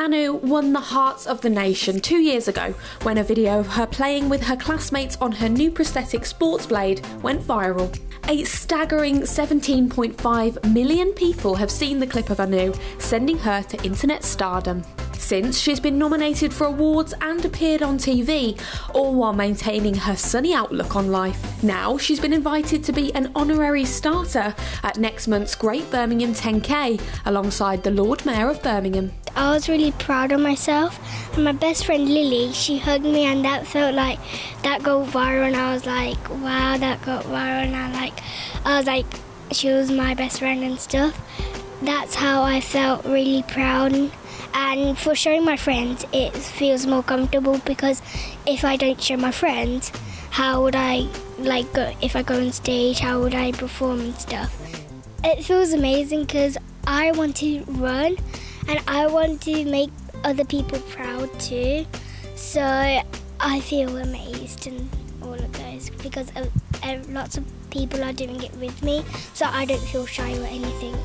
Anu won the hearts of the nation two years ago when a video of her playing with her classmates on her new prosthetic sports blade went viral. A staggering 17.5 million people have seen the clip of Anu, sending her to internet stardom. Since she's been nominated for awards and appeared on TV, all while maintaining her sunny outlook on life. Now she's been invited to be an honorary starter at next month's Great Birmingham 10K alongside the Lord Mayor of Birmingham. I was really proud of myself. And my best friend Lily, she hugged me, and that felt like that got viral. And I was like, wow, that got viral. And I like, I was like, she was my best friend and stuff. That's how I felt really proud and for showing my friends it feels more comfortable because if I don't show my friends how would I like go, if I go on stage how would I perform and stuff it feels amazing because I want to run and I want to make other people proud too so I feel amazed and all of those because lots of people are doing it with me so I don't feel shy or anything.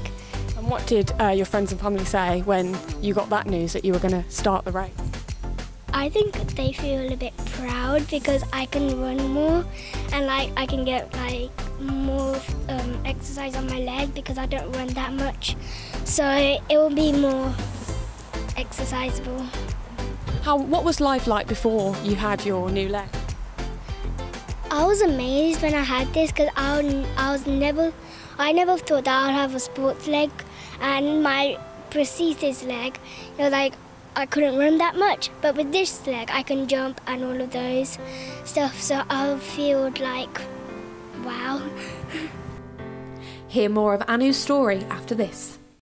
And what did uh, your friends and family say when you got that news that you were going to start the race? I think they feel a bit proud because I can run more and like I can get like more um, exercise on my leg because I don't run that much. So it will be more exercisable. How what was life like before you had your new leg? I was amazed when I had this because I, I was never I never thought that I'd have a sports leg and my prosthesis leg. You know, like I couldn't run that much, but with this leg I can jump and all of those stuff. So I feel like, wow. Hear more of Anu's story after this.